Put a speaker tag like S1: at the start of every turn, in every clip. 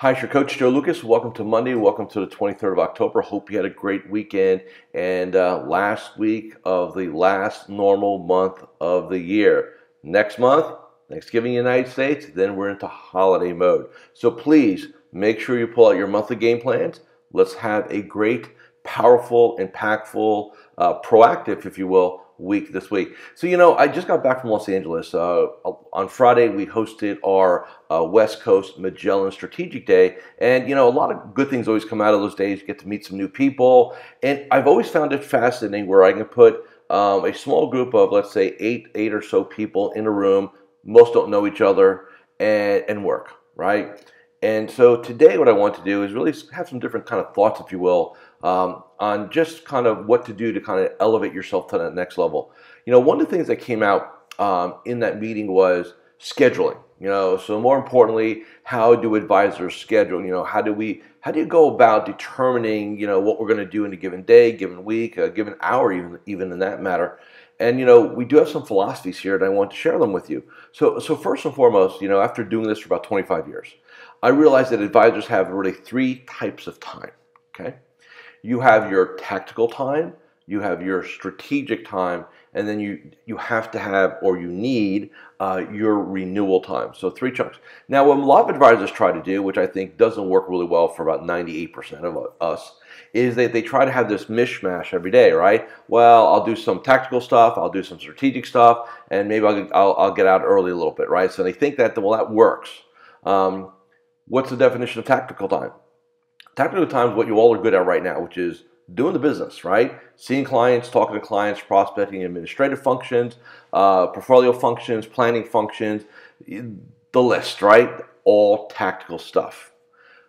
S1: Hi, it's your coach Joe Lukacs. Welcome to Monday. Welcome to the 23rd of October. Hope you had a great weekend and uh, last week of the last normal month of the year. Next month, Thanksgiving, United States, then we're into holiday mode. So please make sure you pull out your monthly game plans. Let's have a great, powerful, impactful, uh, proactive, if you will, week this week. So, you know, I just got back from Los Angeles. Uh, on Friday, we hosted our uh, West Coast Magellan Strategic Day. And, you know, a lot of good things always come out of those days. You get to meet some new people. And I've always found it fascinating where I can put um, a small group of, let's say, eight, eight or so people in a room. Most don't know each other and, and work, right? And so today, what I want to do is really have some different kind of thoughts, if you will, um, on just kind of what to do to kind of elevate yourself to that next level. You know, one of the things that came out um, in that meeting was scheduling. You know, so more importantly, how do advisors schedule? You know, how do we, how do you go about determining, you know, what we're going to do in a given day, given week, a given hour, even even in that matter. And you know, we do have some philosophies here, and I want to share them with you. So, so first and foremost, you know, after doing this for about 25 years, I realize that advisors have really three types of time. Okay, you have your tactical time, you have your strategic time, and then you you have to have or you need uh, your renewal time. So three chunks. Now, what a lot of advisors try to do, which I think doesn't work really well for about 98% of us, is that they try to have this mishmash every day, right? Well, I'll do some tactical stuff, I'll do some strategic stuff, and maybe I'll, I'll, I'll get out early a little bit, right? So they think that, well, that works. Um, what's the definition of tactical time? Tactical time is what you all are good at right now, which is doing the business, right? Seeing clients, talking to clients, prospecting, administrative functions, uh, portfolio functions, planning functions, the list, right? All tactical stuff.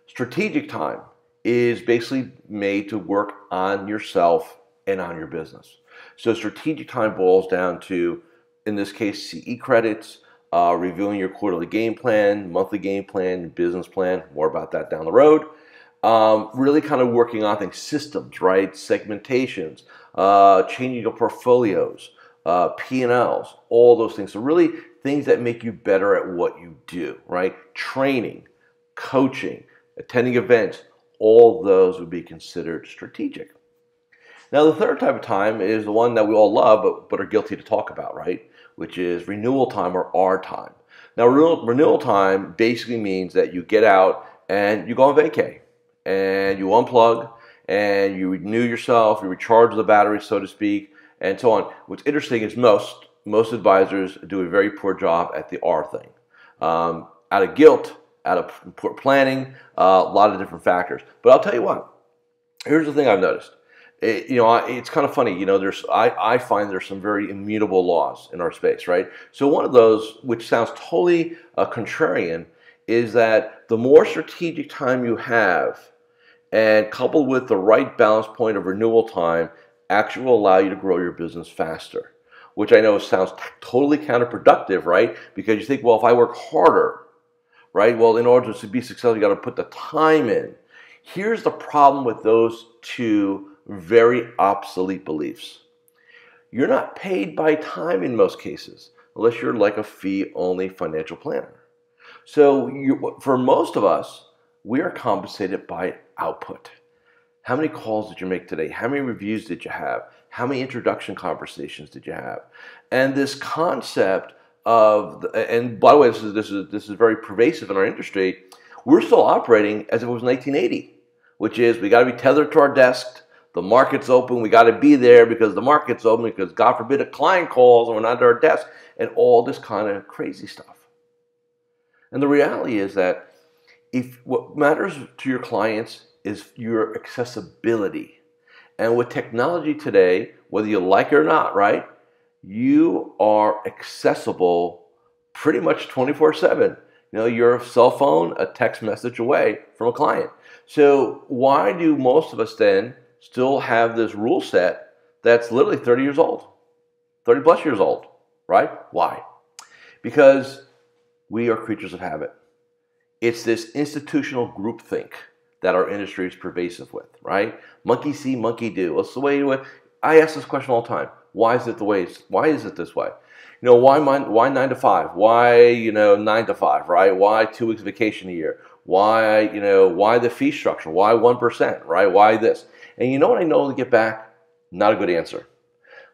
S1: Strategic time is basically made to work on yourself and on your business. So strategic time boils down to, in this case, CE credits, uh, reviewing your quarterly game plan, monthly game plan, business plan. More about that down the road. Um, really kind of working on things, systems, right? Segmentations, uh, changing your portfolios, uh, P&Ls, all those things. So really things that make you better at what you do, right? Training, coaching, attending events, all those would be considered strategic. Now, the third type of time is the one that we all love but, but are guilty to talk about, right? Which is renewal time or R time. Now, renewal, renewal time basically means that you get out and you go on vacay and you unplug and you renew yourself, you recharge the battery, so to speak, and so on. What's interesting is most most advisors do a very poor job at the R thing. Um, out of guilt, out of poor planning, uh, a lot of different factors. But I'll tell you what. Here's the thing I've noticed. It, you know, it's kind of funny. You know, there's I, I find there's some very immutable laws in our space, right? So one of those, which sounds totally uh, contrarian, is that the more strategic time you have and coupled with the right balance point of renewal time actually will allow you to grow your business faster which i know sounds t- totally counterproductive right because you think well if i work harder right well in order to be successful you got to put the time in here's the problem with those two very obsolete beliefs you're not paid by time in most cases unless you're like a fee only financial planner so you, for most of us we are compensated by output. How many calls did you make today? How many reviews did you have? How many introduction conversations did you have? And this concept of, and by the way, this is, this is, this is very pervasive in our industry. We're still operating as if it was 1980, which is we got to be tethered to our desk. The market's open. We got to be there because the market's open because God forbid a client calls and we're not at our desk and all this kind of crazy stuff. And the reality is that if what matters to your clients is your accessibility. And with technology today, whether you like it or not, right, you are accessible pretty much 24 7. You know, your cell phone, a text message away from a client. So, why do most of us then still have this rule set that's literally 30 years old, 30 plus years old, right? Why? Because we are creatures of habit. It's this institutional groupthink that our industry is pervasive with, right? Monkey see, monkey do. That's the way I ask this question all the time. Why is it the way? why is it this way? You know, why why nine to five? Why you know nine to five? Right? Why two weeks vacation a year? Why you know why the fee structure? Why one percent? Right? Why this? And you know what I know to get back? Not a good answer.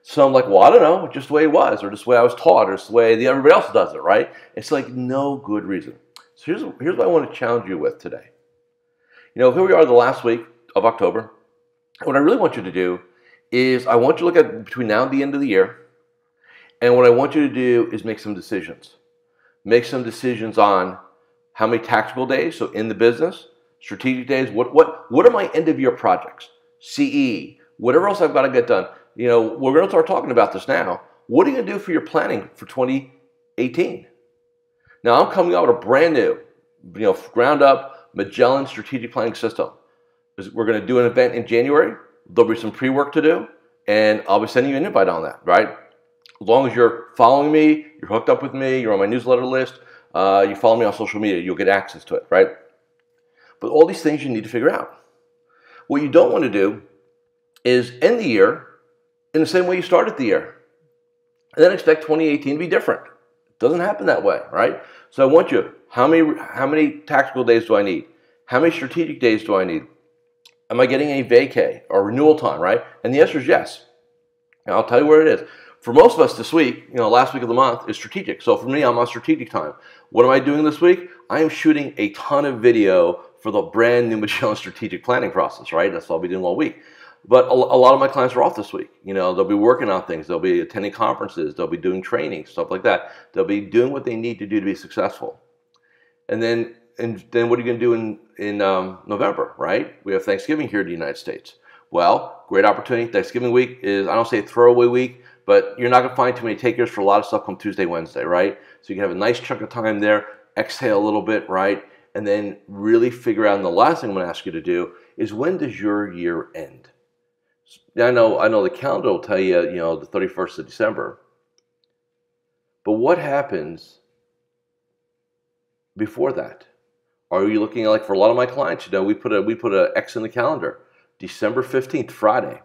S1: So I'm like, well, I don't know, just the way it was, or just the way I was taught, or just the way the, everybody else does it, right? It's like no good reason. So here's, here's what I want to challenge you with today. You know, here we are the last week of October. What I really want you to do is I want you to look at between now and the end of the year, and what I want you to do is make some decisions. Make some decisions on how many tactical days, so in the business, strategic days, what what what are my end of year projects? CE, whatever else I've got to get done. You know, we're going to start talking about this now. What are you going to do for your planning for 2018? Now, I'm coming out with a brand new, you know, ground up Magellan strategic planning system. We're going to do an event in January. There'll be some pre work to do, and I'll be sending you an invite on that, right? As long as you're following me, you're hooked up with me, you're on my newsletter list, uh, you follow me on social media, you'll get access to it, right? But all these things you need to figure out. What you don't want to do is end the year in the same way you started the year and then expect 2018 to be different. It doesn't happen that way, right? So I want you, how many, how many tactical days do I need? How many strategic days do I need? Am I getting any vacay or renewal time, right? And the answer is yes. And I'll tell you where it is. For most of us this week, you know, last week of the month is strategic. So for me, I'm on strategic time. What am I doing this week? I am shooting a ton of video for the brand new Magellan strategic planning process, right? That's what I'll be doing all week. But a, a, lot of my clients are off this week. You know, they'll be working on things. They'll be attending conferences. They'll be doing training, stuff like that. They'll be doing what they need to do to be successful. And then, and then what are you going to do in in um, November? Right? We have Thanksgiving here in the United States. Well, great opportunity. Thanksgiving week is I don't say throwaway week, but you're not going to find too many takers for a lot of stuff come Tuesday, Wednesday, right? So you can have a nice chunk of time there, exhale a little bit, right? And then really figure out. And the last thing I'm going to ask you to do is when does your year end? I know, I know the calendar will tell you, you know, the 31st of December. But what happens before that? Are you looking like for a lot of my clients? You know, we put a we put a X in the calendar, December 15th, Friday,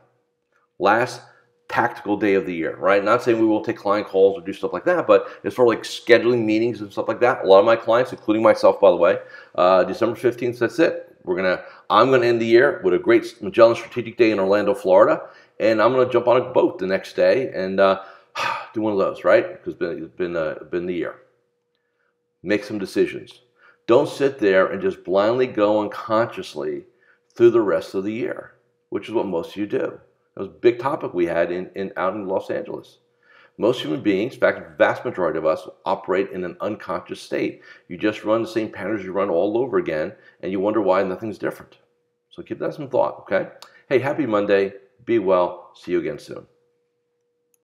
S1: last tactical day of the year, right? Not saying we will take client calls or do stuff like that, but as far like scheduling meetings and stuff like that, a lot of my clients, including myself, by the way, uh, December 15th, that's it. We're gonna, I'm gonna end the year with a great Magellan Strategic Day in Orlando, Florida, and I'm gonna jump on a boat the next day and uh, do one of those, right? Because it's been uh, been the year. Make some decisions. Don't sit there and just blindly go unconsciously through the rest of the year, which is what most of you do. That was a big topic we had in, in out in Los Angeles. Most human beings, in fact, the vast majority of us, operate in an unconscious state. You just run the same patterns you run all over again, and you wonder why nothing's different. So keep that some thought, okay? Hey, happy Monday. Be well. See you again soon.